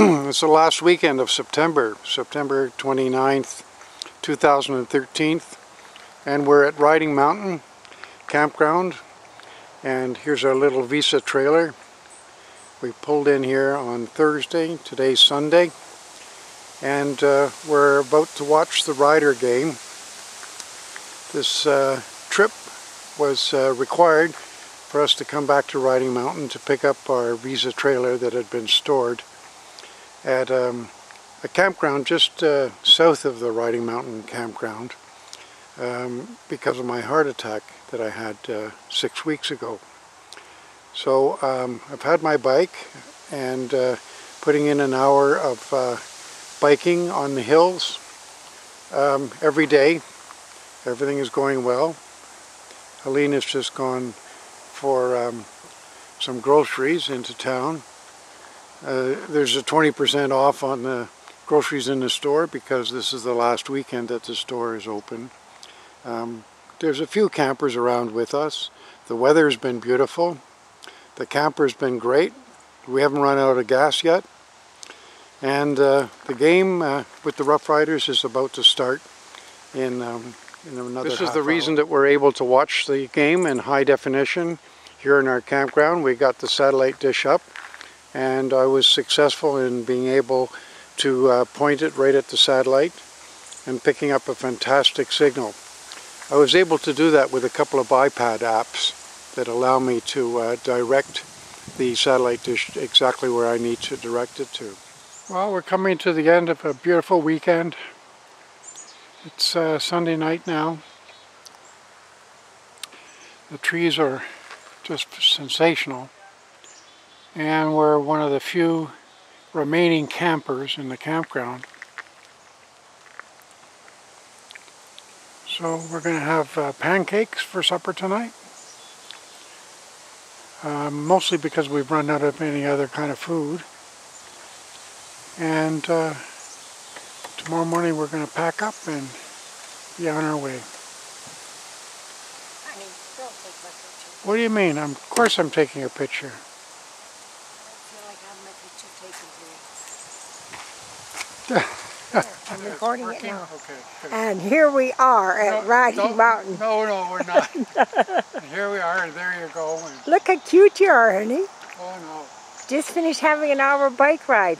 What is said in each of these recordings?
it's the last weekend of September, September 29th, 2013, and we're at Riding Mountain Campground. And here's our little Visa trailer. We pulled in here on Thursday, today's Sunday, and uh, we're about to watch the Rider game. This uh, trip was uh, required for us to come back to Riding Mountain to pick up our Visa trailer that had been stored at um, a campground just uh, south of the Riding Mountain campground um, because of my heart attack that I had uh, six weeks ago. So um, I've had my bike and uh, putting in an hour of uh, biking on the hills um, every day. Everything is going well. Helene has just gone for um, some groceries into town. Uh, there's a 20% off on the groceries in the store because this is the last weekend that the store is open. Um, there's a few campers around with us. The weather's been beautiful. The camper's been great. We haven't run out of gas yet. And uh, the game uh, with the Roughriders is about to start in, um, in another This is the reason that we're able to watch the game in high definition here in our campground. We got the satellite dish up and I was successful in being able to uh, point it right at the satellite and picking up a fantastic signal. I was able to do that with a couple of iPad apps that allow me to uh, direct the satellite dish exactly where I need to direct it to. Well, we're coming to the end of a beautiful weekend. It's uh, Sunday night now. The trees are just sensational and we're one of the few remaining campers in the campground. So we're going to have uh, pancakes for supper tonight. Uh, mostly because we've run out of any other kind of food. And uh, tomorrow morning we're going to pack up and be on our way. What do you mean? I'm, of course I'm taking a picture. I'm recording it now. Okay, And here we are at no, no, Mountain. No, no, we're not. here we are, and there you go. And... Look how cute you are, honey. Oh, no. Just finished having an hour bike ride.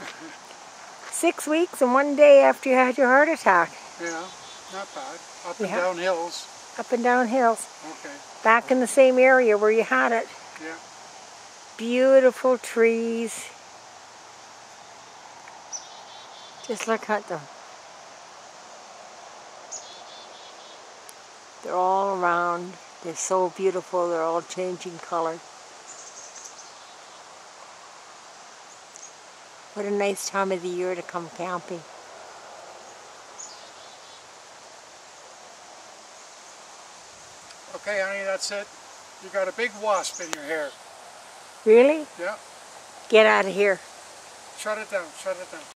Six weeks and one day after you had your heart attack. Yeah, not bad. Up and down hills. Up and down hills. Okay. Back in the same area where you had it. Yeah. Beautiful trees. Just look at them. They're all around. They're so beautiful. They're all changing color. What a nice time of the year to come camping. Okay, honey, that's it. You got a big wasp in your hair. Really? Yeah. Get out of here. Shut it down. Shut it down.